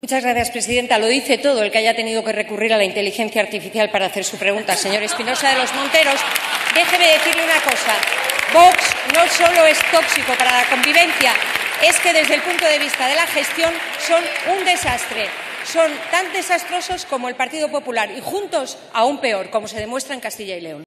Muchas gracias, presidenta. Lo dice todo el que haya tenido que recurrir a la inteligencia artificial para hacer su pregunta. Señor Espinosa de los Monteros, déjeme decirle una cosa. Vox no solo es tóxico para la convivencia, es que desde el punto de vista de la gestión son un desastre. Son tan desastrosos como el Partido Popular y juntos aún peor, como se demuestra en Castilla y León.